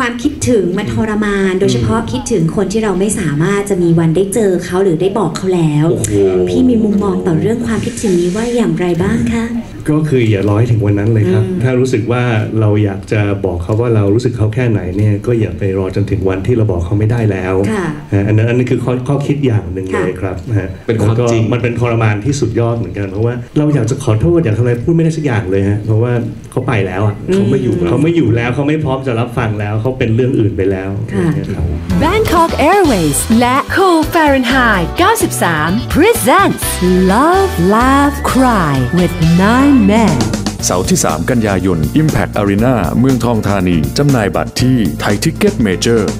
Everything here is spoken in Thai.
ความคิดถึงมันทรมาน โดยเฉพาะคิดถึงคนที่เราไม่สามารถจะมีวันได้เจอเขาหรือได้บอกเขาแล้วโอ้โหพี่มีมุมมองต่อเรื่องความคิดถึงนี้ว่าอย่างไรบ้างคะก็คืออย่ารอให้ถึงวันนั้นเลยครับอืมถ้ารู้สึกว่าเราอยากจะบอกเขาว่าเรารู้สึกเขาแค่ไหนเนี่ยก็อย่าไปรอจนถึงวันที่เราบอกเขาไม่ได้แล้วค่ะฮะอันนั้นอันนั้นคือข้อข้อคิดอย่างหนึ่งค่ะเลยครับฮะเป็นความแล้ก็จริงมันเป็นทรมานที่สุดยอดเหมือนกันเพราะว่าเราอยากจะขอโทษอยากทำอะไรพูดไม่ได้สักอย่างเลยฮะเพราะว่าเขาไปแล้วอะเขาไม่อยู่เขาไม่อยู่แล้วเขาไม่พร้อมจะรับฟังแล้วเขาเป็นเรื่องอื่นไปแล้วค่ะอย่างเงี้ยครับ Bangkok Airways และ Cool Fahrenheit 93 presents Love Laugh Cry with Nine Men เสาร์ที่ 3 กันยายน Impact Arena เมืองทองธานี จำหน่ายบัตรที่ไทยทิกเก็ตเมเจอร์